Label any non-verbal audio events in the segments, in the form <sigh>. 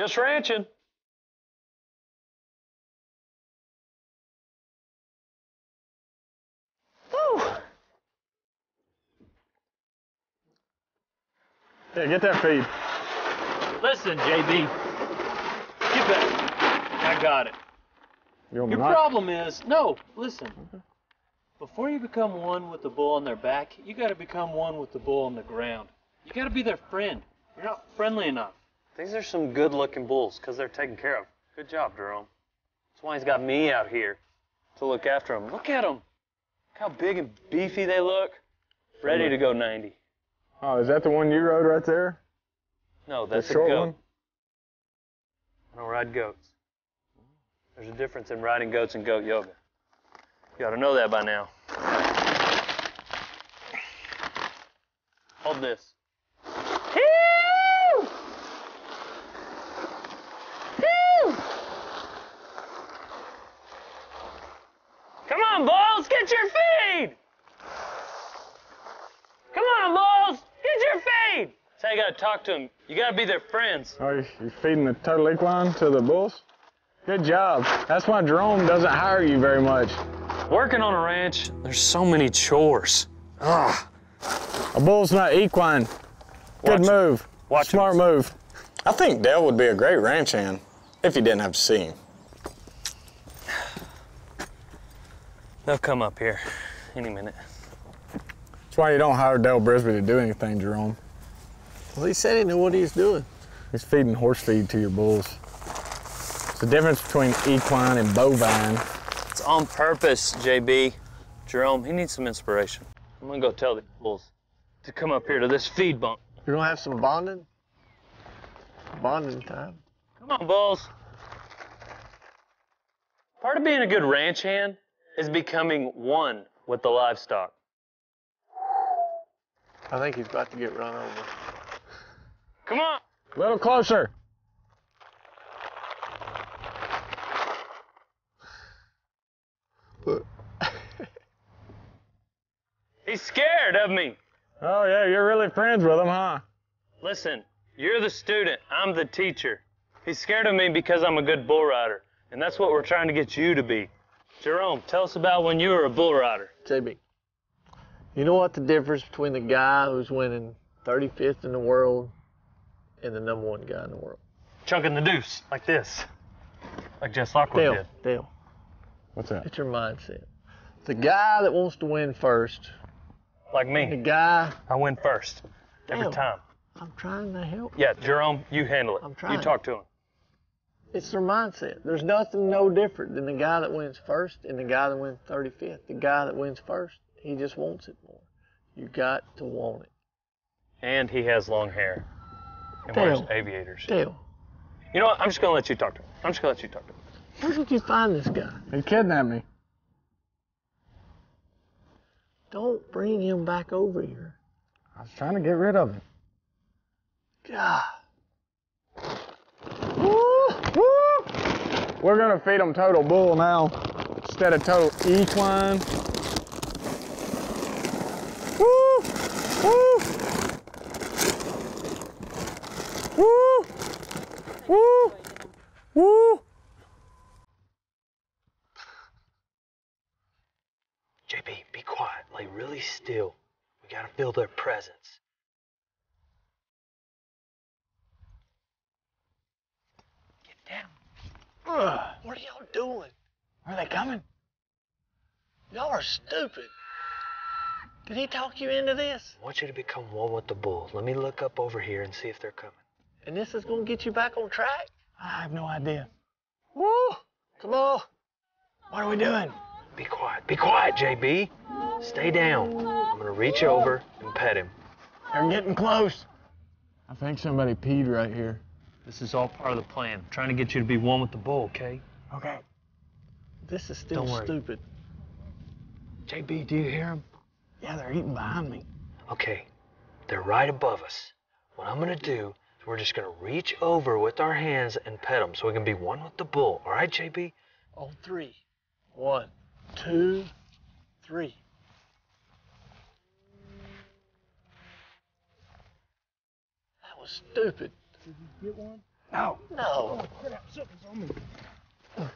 Just ranching. Woo! Yeah, get that feed. Listen, JB. Get back. I got it. You want Your not? problem is, no, listen. Before you become one with the bull on their back, you gotta become one with the bull on the ground. You gotta be their friend. You're not friendly enough. These are some good looking bulls, because they're taken care of. Good job, Jerome. That's why he's got me out here to look after them. Look at them. Look how big and beefy they look. Ready to go 90. Oh, is that the one you rode right there? No, The that's a short goat. one? I don't ride goats. There's a difference in riding goats and goat yoga. You ought to know that by now. Hold this. Hee-hoo! Hee-hoo! Come on, bulls, get your feed! Come on, bulls, get your feed! That's how you gotta talk to them. You gotta be their friends. Oh, you're feeding the total equine to the bulls? Good job. That's why Jerome doesn't hire you very much. Working on a ranch, there's so many chores. Ugh. A bull's not equine. Good Watch it. move. Watch it. Smart move. I think Dale would be a great ranch hand if you didn't have to see him. They'll come up here any minute. That's why you don't hire Dale Brisby to do anything, Jerome. Well, he said he knew what he was doing. He's feeding horse feed to your bulls. It's the difference between equine and bovine. It's on purpose, JB. Jerome, he needs some inspiration. I'm gonna go tell the bulls to come up here to this feed bunk. You're gonna have some bonding? Bonding time. Come on, bulls. Part of being a good ranch hand is becoming one with the livestock. I think he's about to get run over. Come on. A little closer. But <laughs> He's scared of me. Oh, yeah, you're really friends with him, huh? Listen, you're the student, I'm the teacher. He's scared of me because I'm a good bull rider, and that's what we're trying to get you to be. Jerome, tell us about when you were a bull rider. JB, you know what the difference between the guy who's winning 35th in the world and the number one guy in the world? Chunking the deuce, like this. Like Jess Lockwood Dale, did. Dale, What's that? it's your mindset. The guy that wants to win first, Like me. the me. guy, I win first. Every Damn. time. I'm trying to help. Yeah, Jerome, you handle it. I'm trying. You talk to him. It's their mindset. There's nothing no different than the guy that wins first and the guy that wins 35th. The guy that wins first, he just wants it more. You got to want it. And he has long hair. And wears aviators. Dale, You know what? I'm just gonna let you talk to him. I'm just gonna let you talk to him. where did you find this guy? He kidnapped me. Don't bring him back over here. I was trying to get rid of him. God. Woo! Woo! We're gonna feed him total bull now instead of total equine. Woo! Woo! Woo! Woo! Woo! JB, be quiet. Lay really still. We gotta feel their presence. Get down. Ugh, what are y'all doing? Are they coming? Y'all are stupid. Did he talk you into this? I want you to become one with the bull. Let me look up over here and see if they're coming. And this is gonna get you back on track? I have no idea. Woo! Come on. What are we doing? Be quiet. Be quiet, JB. Stay down. I'm gonna reach over and pet him. They're getting close. I think somebody peed right here. This is all part of the plan. I'm trying to get you to be one with the bull, okay? Okay. This is still Don't worry. stupid. JB, do you hear him? Yeah, they're eating behind me. Okay. They're right above us. What I'm gonna do is we're just gonna reach over with our hands and pet them so we can be one with the bull. All right, JB? On oh, three. One, two, three. That was stupid. Did you get one? No. Oh, no. Oh,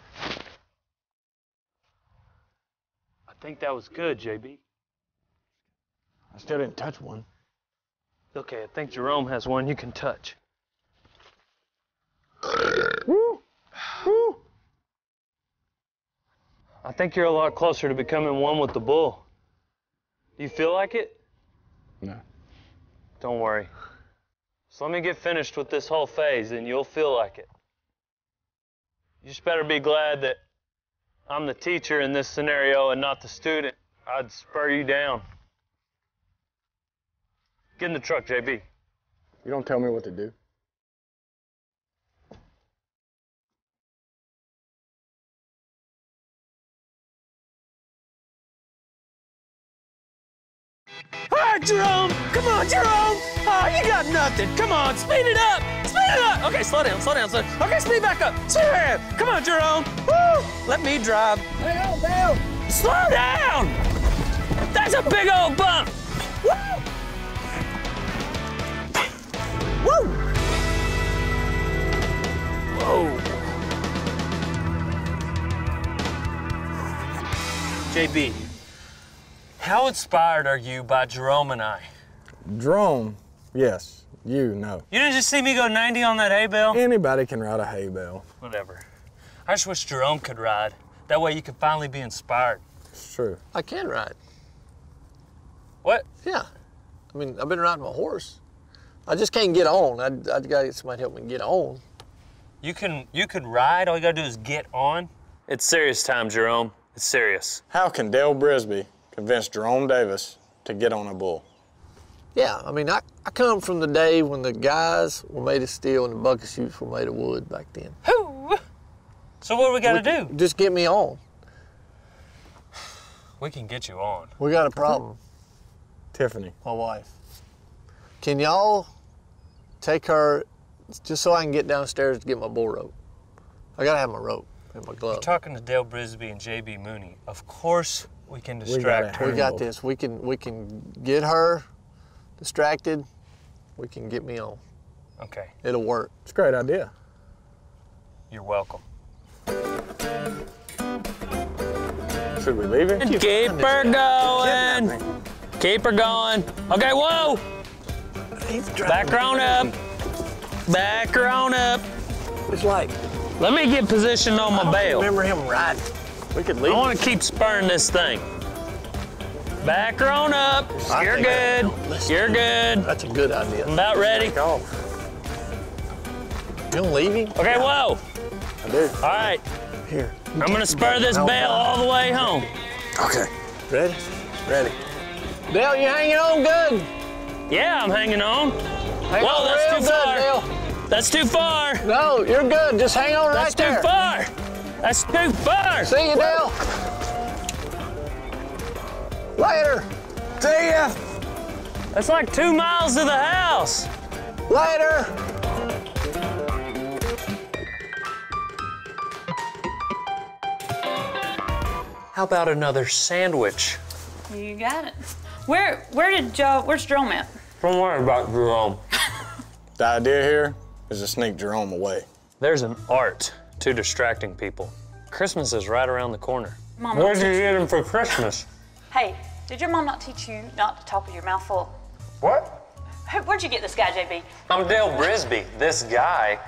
I think that was good, JB. I still didn't touch one. Okay, I think Jerome has one you can touch. Woo! Woo! I think you're a lot closer to becoming one with the bull. Do you feel like it? No. Don't worry. So let me get finished with this whole phase and you'll feel like it. You just better be glad that I'm the teacher in this scenario and not the student. I'd spur you down. Get in the truck, JB. You don't tell me what to do. All right, Jerome. Come on, Jerome. Oh, you got nothing. Come on, speed it up. Speed it up. Okay, slow down, slow down, slow down. Okay, speed back up. Speed back up. Come on, Jerome. Woo! Let me drive. Hang on, Dale. Slow down. That's a big old bump. Woo! Woo! Whoa. JB, how inspired are you by Jerome and I? Jerome, yes. You, no. You didn't just see me go 90 on that hay bale? Anybody can ride a hay bale. Whatever. I just wish Jerome could ride. That way you could finally be inspired. It's true. I can ride. What? Yeah. I mean, I've been riding my horse. I just can't get on. I, I gotta get somebody to help me get on. You can you could ride. All you gotta do is get on. It's serious time, Jerome. It's serious. How can Dale Brisby convince Jerome Davis to get on a bull? Yeah, I mean, I, I come from the day when the guys were made of steel and the bucket chutes were made of wood back then. Who? So what do we gotta do? Just get me on. We can get you on. We got a problem, Tiffany. my wife. Can y'all take her just so I can get downstairs to get my bull rope? I gotta have my rope and my glove. You're talking to Dale Brisby and JB Mauney. Of course we can distract it. her. We got this. We can we can get her distracted. We can get me on. Okay, It'll work. It's a great idea. you're welcome. Should we leave him? Keep her going. Keep her going. Okay, whoa! He's Back her on up. Back her on up. It's like Let me get positioned on my bale. remember him riding. We could leave. I want to keep spurring this thing. Back her on up. I You're good. You're good. That's a good idea. I'm about ready. You don't leave him? Okay, whoa. I do. All right. Here. I'm gonna spur this Now, bale all the way home. Okay. Ready? Ready. Dale, you hanging on good? Yeah, I'm hanging on. Hang Whoa, on that's real too good, far. Dale. That's too far. No, you're good. Just hang on That's right too far. That's too far. See you, Dale. Later. See ya. That's like two miles to the house. Later. How about another sandwich? You got it. Where where did y'all where's Jerome at? Don't worry about Jerome. <laughs> The idea here is to sneak Jerome away. There's an art to distracting people. Christmas is right around the corner. Mom, Where'd you get him for Christmas? Hey, did your mom not teach you not to talk with your mouth full? What? Where'd you get this guy, JB? I'm Dale Brisby. This guy.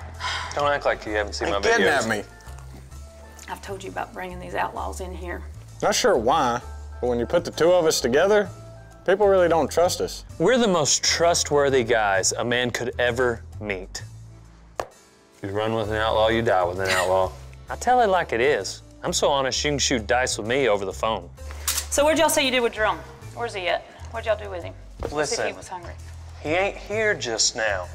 Don't act like you haven't seen my Kidnap videos. me. I've told you about bringing these outlaws in here. Not sure why, but when you put the two of us together, people really don't trust us. We're the most trustworthy guys a man could ever meet. You run with an outlaw, you die with an outlaw. I tell it like it is. I'm so honest you can shoot dice with me over the phone. So where'd y'all say you did with Jerome? Where's he at? What'd y'all do with him? Listen. he was hungry. He ain't here just now.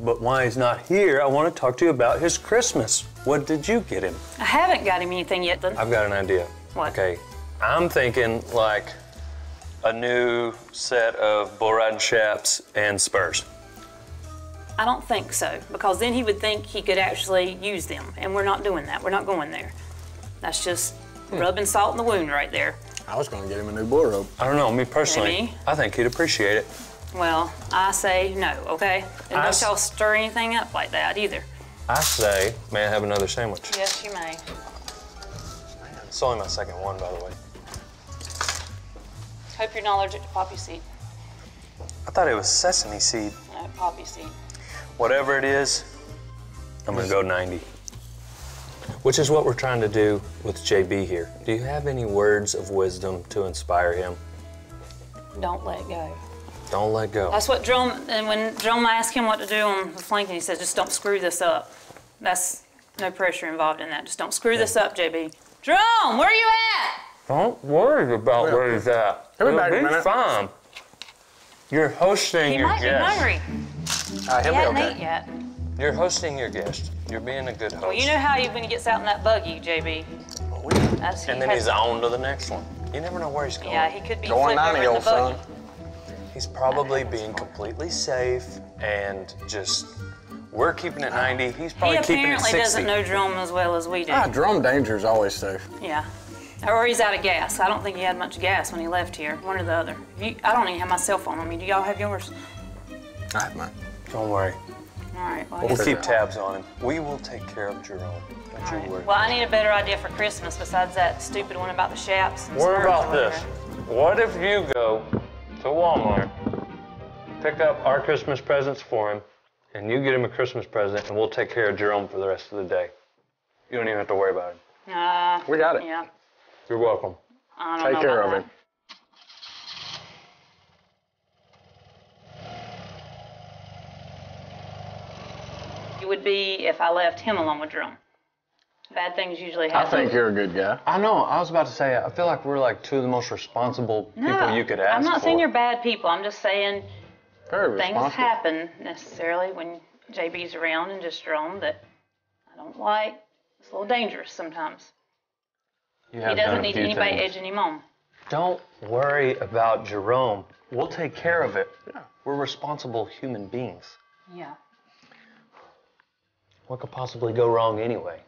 But why he's not here, I want to talk to you about his Christmas. What did you get him? I haven't got him anything yet. Then. I've got an idea. What? Okay, I'm thinking like a new set of bull riding chaps and spurs. I don't think so, because then he would think he could actually use them, and we're not doing that. We're not going there. That's just hmm. rubbing salt in the wound right there. I was gonna get him a new bull rope. I don't know, me personally, Maybe. I think he'd appreciate it. Well, I say no, okay? And I don't y'all stir anything up like that either. I say, may I have another sandwich? Yes, you may. It's only my second one, by the way. Hope you're not allergic to poppy seed. I thought it was sesame seed. No, poppy seed. Whatever it is, I'm gonna go 90. Which is what we're trying to do with JB here. Do you have any words of wisdom to inspire him? Don't let go. Don't let go. That's what Jerome, and when Jerome asked him what to do on the flanking, he said, just don't screw this up. That's no pressure involved in that. Just don't screw this up, JB. Jerome, where are you at? Don't worry about where he's at. He'll be back in a He's minute. fine. You're hosting He your might be guest. hungry. Uh, He he'll hadn't be ate okay. yet. You're hosting your guest. You're being a good host. Well, you know how he, when he gets out in that buggy, JB. That's, he and then has- he's on to the next one. You never know where he's going. Yeah, he could be Going flipped over 90, in the old son. He's probably being completely safe and just. We're keeping it 90. He's He probably keeping it apparently 60. doesn't know Jerome as well as we do. Ah, drum danger is always safe. Yeah. Or he's out of gas. I don't think he had much gas when he left here. One or the other. You, I don't even have my cell phone on me. Do y'all have yours? I have mine. Don't worry. All right. Well, I We'll guess- keep tabs on him. We will take care of Jerome. Don't all you right. worry. Well, I need a better idea for Christmas besides that stupid one about the chaps. and What about or this? What if you go to Walmart, pick up our Christmas presents for him, and you get him a Christmas present, and we'll take care of Jerome for the rest of the day? You don't even have to worry about him. Uh, We got it. yeah. You're welcome. I don't Take know care about of that. him. It would be if I left him alone with Jerome. Bad things usually happen. I happen. think you're a good guy. I know. I was about to say. I feel like we're like two of the most responsible people you could ask I'm not for. saying you're bad people. I'm just saying Very things responsible. happen necessarily when JB's around and just Jerome that I don't like. It's a little dangerous sometimes. You He have done doesn't a need few anybody things. edging him on. Don't worry about Jerome. We'll take care of it. We're responsible human beings. Yeah. What could possibly go wrong anyway?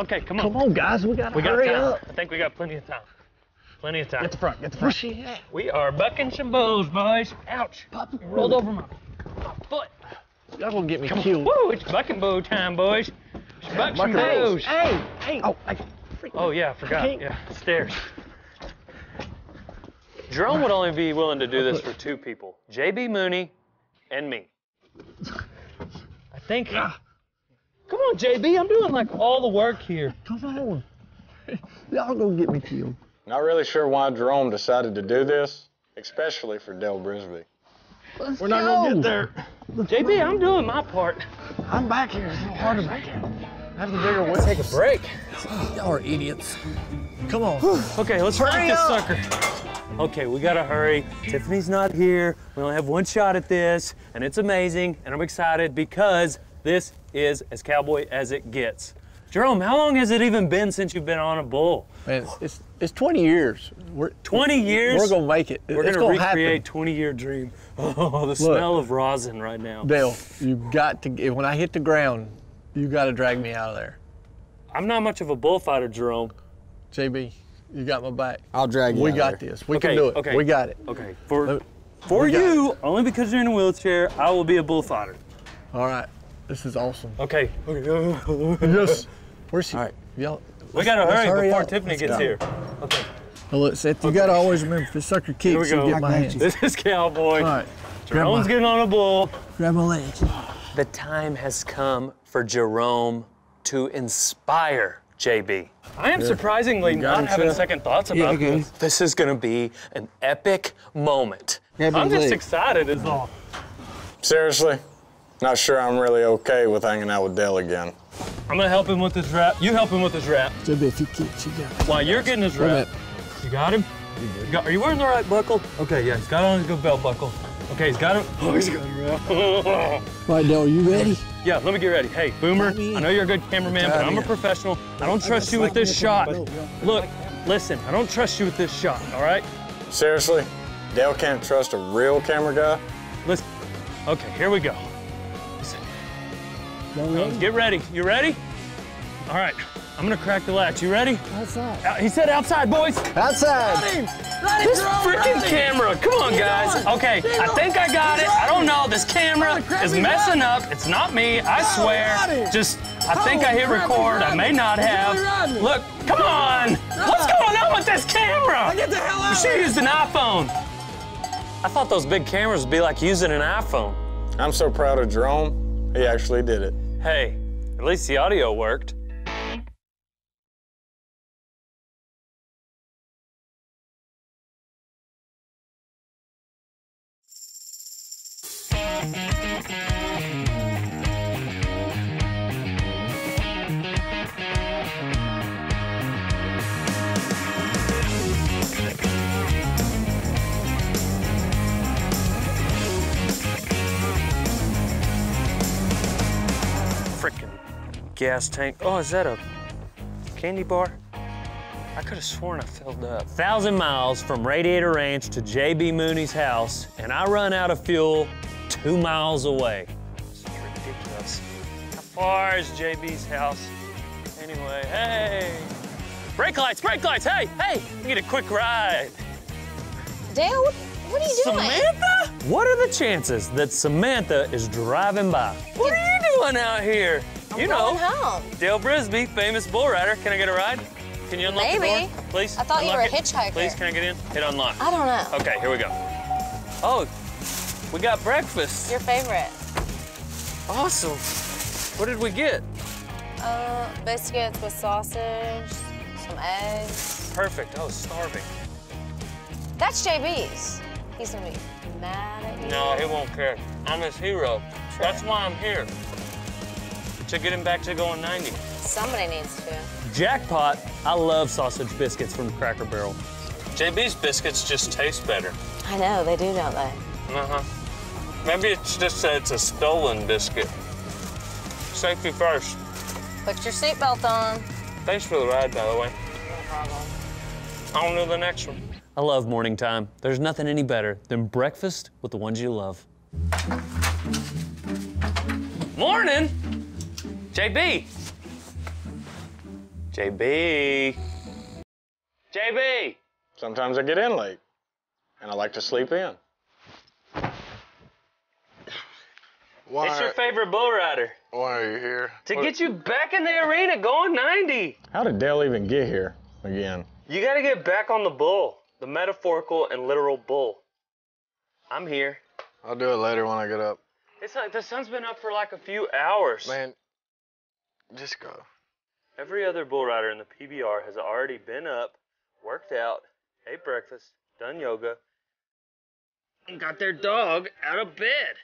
Okay, come on. Come on, guys, we gotta We got hurry time. up. I think we got plenty of time. Plenty of time. Get the front, get the front. Where's she at? We are bucking some bulls, boys. Ouch. Pop Rolled over my, my foot. Y'all gonna get me killed. Woo, it's bucking bull time, boys. It's buck some bulls. hey, hey. Oh, I, Oh, yeah, I forgot. Hey. Yeah, stairs. Jerome would only be willing to do this for two people JB Mauney and me. I think. Come on, JB, I'm doing like all the work here. come on. <laughs> Y'all gonna get me killed. Not really sure why Jerome decided to do this, especially for Dale Brisby. Let's We're not go. gonna get there. JB, I'm doing my part. I'm back here. It's a little harder back here. Have the bigger wheel. Take a break. Y'all are idiots. Come on. <sighs> Okay, let's Hurry this up. sucker. Okay, we gotta hurry. Tiffany's not here. We only have one shot at this, and it's amazing, and I'm excited because this is as cowboy as it gets. Jerome, how long has it even been since you've been on a bull? Man, it's, it's, it's 20 years. We're 20 years? We're gonna make it. We're gonna, gonna recreate happen. 20 year dream. <laughs> Oh, the smell of rosin right now. Dale, you've got to. When I hit the ground, you got to drag me out of there. I'm not much of a bullfighter, Jerome. JB, you got my back. I'll drag you We out got there. this. We Okay, can do it. okay. We got it. Okay, for for we got you, only because you're in a wheelchair, I will be a bullfighter. All right. This is awesome. Okay. <laughs> Yes. Where's she? All right. Y'all. We gotta hurry, hurry before up. Tiffany Let's gets go. here. Okay. Well, look, Seth, you got to always remember if the sucker kicks, Here we you go. get my hands. This is cowboy. All right. Jerome's getting on a bull. Grab my legs. The time has come for Jerome to inspire JB. I am surprisingly not having Seth? second thoughts Yeah, about okay. this. This is gonna be an epic moment. Grab my I'm just legs. excited is all. Seriously? Not sure I'm really okay with hanging out with Dale again. I'm gonna help him with this wrap. You help him with this wrap. JB, if he kicks, you got. While you're getting his Wait a wrap. You got him? You got, are you wearing the right buckle? Okay, yeah, he's got on his good belt buckle. Okay, he's got him. <laughs> Oh, he's got him wrap. All right, Dale, you ready? yeah, let me get ready. Hey, Boomer, I know you're a good cameraman, but I'm a professional. I don't trust you with this shot. Look, listen, I don't trust you with this shot, all right? Seriously? Dale can't trust a real camera guy? Listen. Okay, here we go. Listen. Get ready. You ready? All right, I'm gonna crack the latch. You ready? Outside. Uh, he said outside, boys. Outside. This freaking camera. Come on, guys. Okay, I think I got it. I don't know. This camera is messing up. It's not me. I swear. Just, I think I hit record. I may not have. Look, come on. What's going on with this camera? I Get the hell out You should have used an iPhone. I thought those big cameras would be like using an iPhone. I'm so proud of Jerome. He actually did it. Hey, at least the audio worked. Gas tank. Oh, is that a candy bar? I could have sworn I filled up. Thousand miles from Radiator Ranch to JB Mauney's house, and I run out of fuel two miles away. This is ridiculous. How far is JB's house? Anyway, hey! Brake lights, brake lights, hey, hey! You get a quick ride. Dale, what, what are you doing? Samantha? What are the chances that Samantha is driving by? What are you doing out here? You know, home. Dale Brisby, famous bull rider. Can I get a ride? Can you unlock the door, please? I thought you were a it. hitchhiker. Please, can I get in? Hit unlock. I don't know. Okay, here we go. Oh, we got breakfast. Your favorite? Awesome. What did we get? Uh, biscuits with sausage, some eggs. Perfect. I was starving. That's JB's. He's gonna be mad at you. No, he won't care. I'm his hero. That's why I'm here. To get him back to going 90. Somebody needs to. Jackpot. I love sausage biscuits from Cracker Barrel. JB's biscuits just taste better. I know, they do, don't they? Uh-huh. Maybe it's just that it's a stolen biscuit. Safety first. Put your seatbelt on. Thanks for the ride, by the way. No problem. On to the next one. I love morning time. There's nothing any better than breakfast with the ones you love. Morning! JB! JB! JB! Sometimes I get in late, and I like to sleep in. Why, It's your favorite bull rider. why are you here? To get you back in the arena going 90. How did Dale even get here again? You gotta get back on the bull, the metaphorical and literal bull. I'm here. I'll do it later when I get up. It's like the sun's been up for like a few hours. Man, just go. Every other bull rider in the PBR has already been up, worked out, ate breakfast, done yoga, and got their dog out of bed.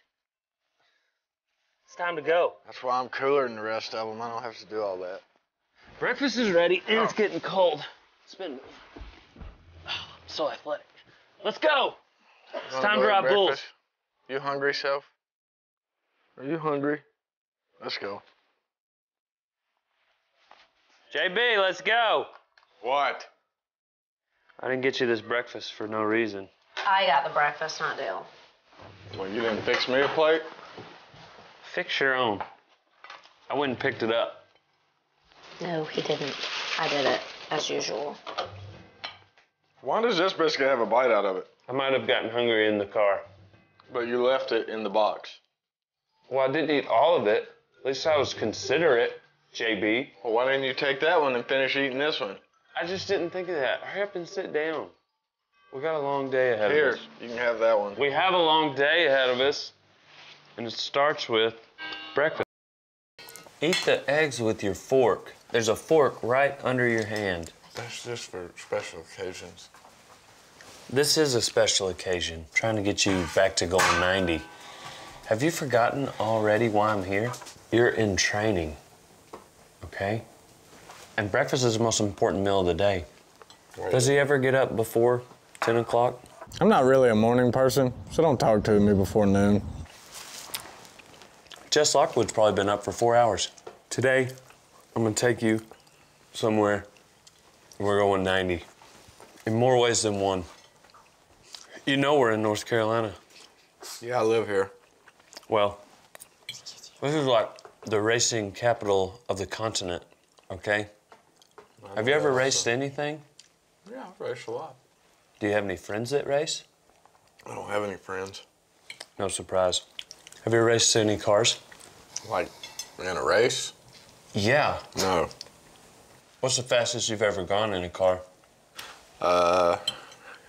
It's time to go. That's why I'm cooler than the rest of them. I don't have to do all that. Breakfast is ready and it's getting cold. It's been I'm <sighs> so athletic. Let's go. It's time to ride bulls. breakfast? You hungry, self? Are you hungry? Let's go. JB, let's go. What? I didn't get you this breakfast for no reason. I got the breakfast, not Dale. Well, you didn't fix me a plate? Fix your own. I went and picked it up. No, he didn't. I did it, as usual. Why does this biscuit have a bite out of it? I might have gotten hungry in the car. But you left it in the box. Well, I didn't eat all of it. At least I was considerate, JB. Well, why didn't you take that one and finish eating this one? I just didn't think of that. Hurry up and sit down. We got a long day ahead Here, of us. Here, you can have that one. We have a long day ahead of us, and it starts with breakfast. Eat the eggs with your fork. There's a fork right under your hand. That's just for special occasions. This is a special occasion, trying to get you back to going 90. Have you forgotten already why I'm here? You're in training, okay? And breakfast is the most important meal of the day. Does he ever get up before 10 o'clock? I'm not really a morning person, so don't talk to me before noon. Jess Lockwood's probably been up for four hours. Today, I'm gonna take you somewhere. and We're going 90. In more ways than one. You know we're in North Carolina. Yeah, I live here. Well, this is like the racing capital of the continent. Okay? Have you ever raced anything? Yeah, I've raced a lot. Do you have any friends that race? I don't have any friends. No surprise. Have you raced any cars? Like, in a race? Yeah. No. What's the fastest you've ever gone in a car? Uh,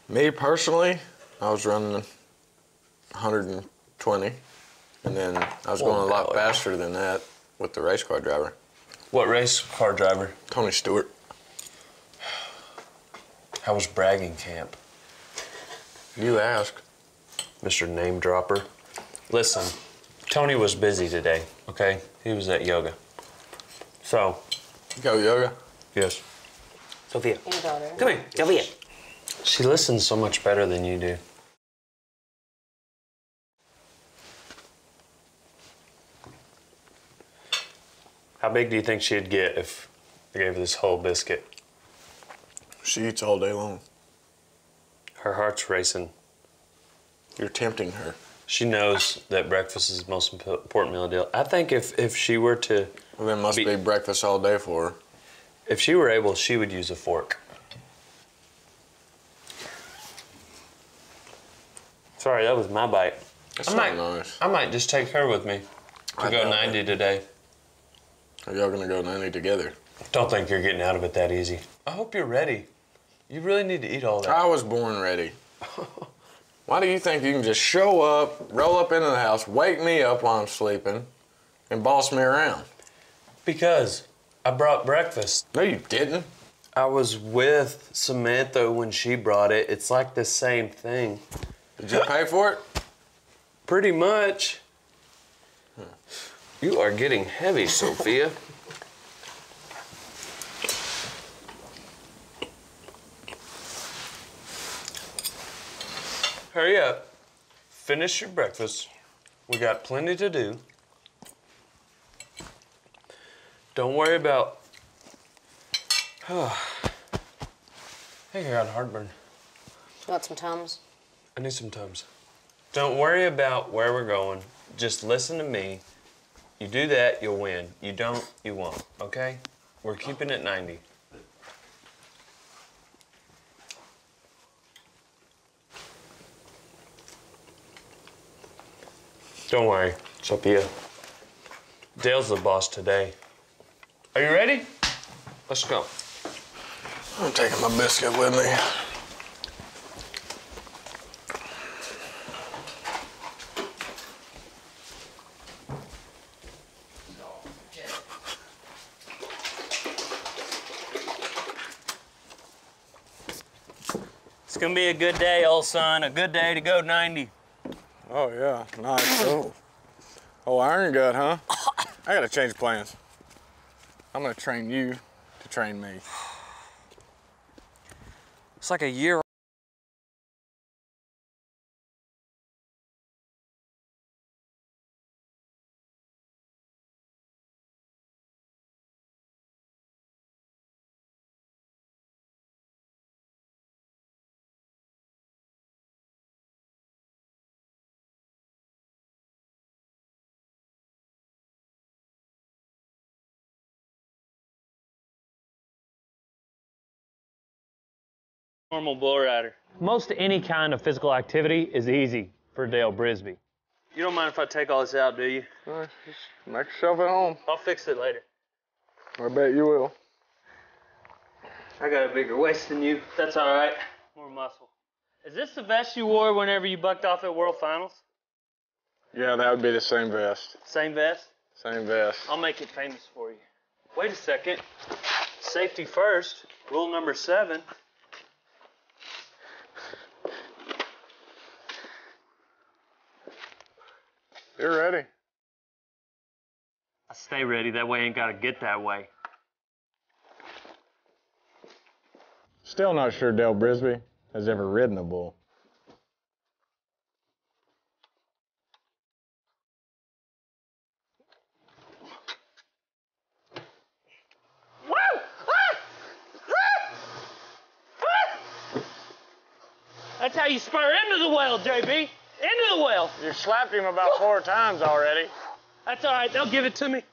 me personally, I was running 120, and then I was Whoa, going a lot golly. faster than that with the race car driver, What race car driver? Tony Stewart. How was bragging camp? You ask. Mr. Name Dropper. Listen, Tony was busy today, okay? He was at yoga. So, Go yoga. yes. Sophia, Your daughter. come here. Sophia. She listens so much better than you do. How big do you think she'd get if I gave her this whole biscuit? She eats all day long. Her heart's racing. You're tempting her. She knows that breakfast is the most important meal of the day. I think if, if she were to, Well, then must Be- be breakfast all day for her. if she were able, she would use a fork. Sorry, that was my bite. That's I might, nice. I might just take her with me to I go 90 it. today. Are y'all gonna go 90 together? Don't think you're getting out of it that easy. I hope you're ready. You really need to eat all that. I was born ready. <laughs> Why do you think you can just show up, roll up into the house, wake me up while I'm sleeping, and boss me around? Because I brought breakfast. No, you didn't. I was with Samantha when she brought it. It's like the same thing. Did you pay for it? <gasps> Pretty much. Hmm. You are getting heavy, <laughs> Sophia. Hurry up. Finish your breakfast. We got plenty to do. Don't worry about. I think I got heartburn. You want some Tums? I need some Tums. Don't worry about where we're going. Just listen to me. You do that, you'll win. You don't, you won't. Okay? We're keeping it 90. Don't worry, Sophia. Dale's the boss today. Are you ready? Let's go. I'm taking my biscuit with me. Gonna be a good day, old son. A good day to go 90. Oh yeah, nice. <coughs> Oh, oh, Iron Gut, huh? I gotta change plans. I'm gonna train you to train me. It's like a year. Normal bull rider. Most any kind of physical activity is easy for Dale Brisby. You don't mind if I take all this out, do you? Uh, just make yourself at home. I'll fix it later. I bet you will. I got a bigger waist than you. That's all right. More muscle. Is this the vest you wore whenever you bucked off at World Finals? Yeah, that would be the same vest. Same vest? Same vest. I'll make it famous for you. Wait a second. Safety first. Rule number seven. You're ready. I stay ready. That way I ain't got to get that way. Still not sure Dale Brisby has ever ridden a bull. That's how you spur into the well, JB. Into the well. You slapped him about four times already. That's all right. They'll give it to me.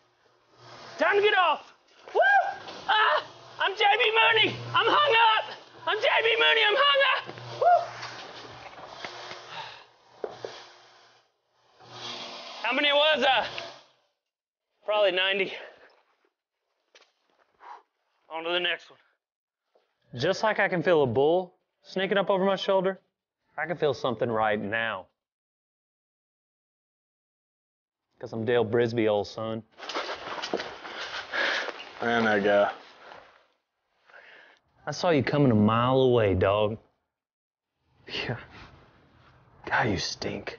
Time to get off. Woo! Ah! I'm JB Mauney! I'm hung up! I'm JB Mauney, I'm hung up! Woo! How many was I? Probably 90. On to the next one. Just like I can feel a bull sneaking up over my shoulder, I can feel something right now. Because I'm Dale Brisby, old son. Man, that guy. I saw you coming a mile away, dog. Yeah. God, you stink.